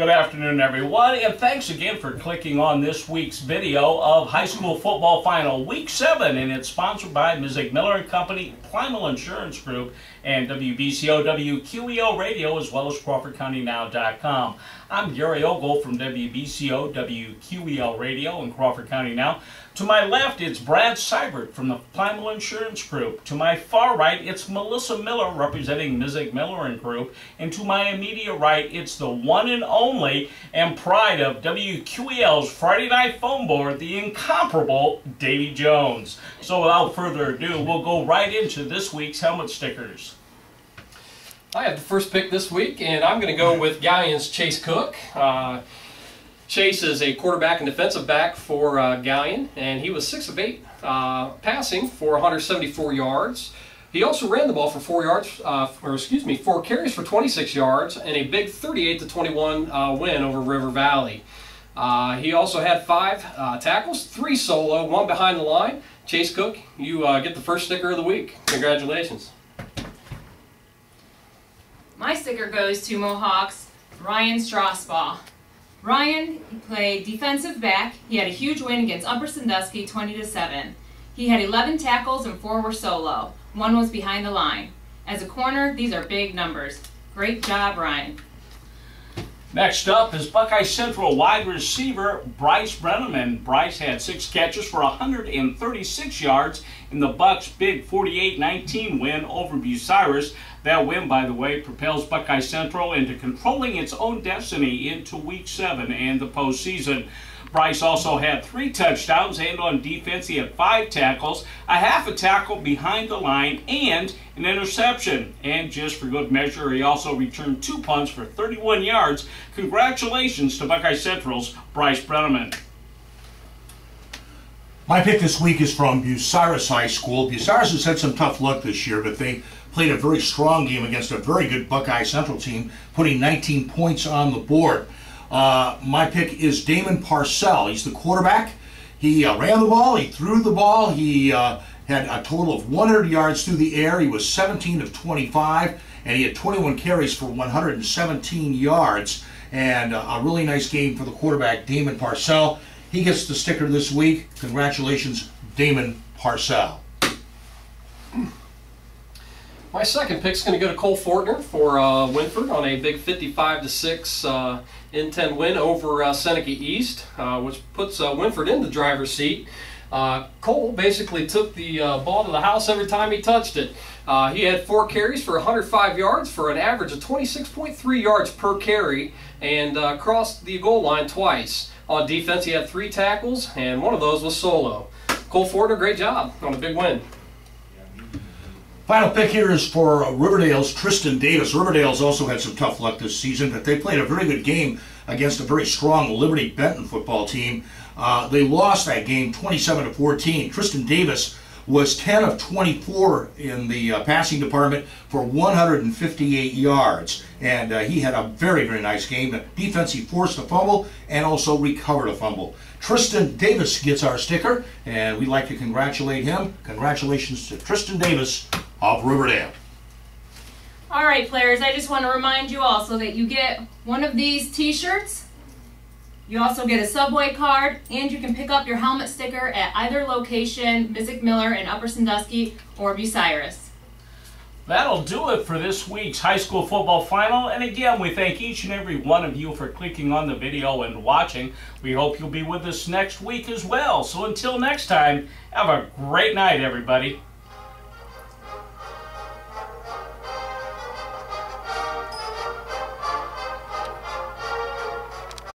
Good afternoon, everyone, and thanks again for clicking on this week's video of High School Football Final Week 7, and it's sponsored by Mizik Miller Company, Primal Insurance Group, and WBCO WQEL Radio, as well as CrawfordCountyNow.com. I'm Gary Ogle from WBCO WQEL Radio in Crawford County Now. To my left, it's Brad Seibert from the Primal Insurance Group. To my far right, it's Melissa Miller representing Mizik Miller Group. And to my immediate right, it's the one and only and pride of WQEL's Friday Night Phone Board, the incomparable Davey Jones. So without further ado, we'll go right into this week's helmet stickers. I have the first pick this week, and I'm going to go with Galion's Chase Cook. Uh, Chase is a quarterback and defensive back for uh, Gallion, and he was 6 of 8 uh, passing for 174 yards. He also ran the ball for 4 yards, uh, or excuse me, 4 carries for 26 yards, and a big 38 to 21 uh, win over River Valley. Uh, he also had 5 uh, tackles, 3 solo, 1 behind the line. Chase Cook, you get the first sticker of the week. Congratulations. My sticker goes to Mohawks Ryan Strasbaugh. Ryan played defensive back. He had a huge win against Upper Sandusky 20 to 7. He had 11 tackles and 4 were solo. One was behind the line. As a corner, these are big numbers. Great job, Ryan. Next up is Buckeye Central wide receiver Bryce Brenneman. Bryce had six catches for 136 yards in the Bucks' big 48-19 win over Bucyrus. That win, by the way, propels Buckeye Central into controlling its own destiny into Week 7 and the postseason. Bryce also had three touchdowns, and on defense he had five tackles, a half a tackle behind the line, and an interception. And just for good measure, he also returned two punts for 31 yards. Congratulations to Buckeye Central's Bryce Brenneman. My pick this week is from Bucyrus High School. Bucyrus has had some tough luck this year, but they played a very strong game against a very good Buckeye Central team, putting 19 points on the board. Uh, my pick is Damon Parcell. He's the quarterback. He uh, ran the ball, he threw the ball, he uh, had a total of 100 yards through the air. He was 17 of 25, and he had 21 carries for 117 yards. And uh, a really nice game for the quarterback, Damon Parcell. He gets the sticker this week. Congratulations, Damon Parcell. My second pick is going to go to Cole Fortner for uh, Wynford on a big 55 to 6 uh, in-10 win over uh, Seneca East, uh, which puts uh, Wynford in the driver's seat. Cole basically took the ball to the house every time he touched it. he had four carries for 105 yards for an average of 26.3 yards per carry and crossed the goal line twice. On defense, he had three tackles, and one of those was solo. Cole Fortner, great job on a big win. Final pick here is for Riverdale's Tristan Davis. Riverdale's also had some tough luck this season, but they played a very good game against a very strong Liberty Benton football team. Uh, they lost that game 27 to 14. Tristan Davis was 10 of 24 in the uh, passing department for 158 yards. And uh, he had a very, very nice game. The defense, he forced a fumble and also recovered a fumble. Tristan Davis gets our sticker, and we'd like to congratulate him. Congratulations to Tristan Davis of Riverdale. All right, players, I just want to remind you also that you get one of these t-shirts. You also get a Subway card, and you can pick up your helmet sticker at either location, Mizik Miller in Upper Sandusky or Bucyrus. That'll do it for this week's high school football final. And again, we thank each and every one of you for clicking on the video and watching. We hope you'll be with us next week as well. So until next time, have a great night, everybody.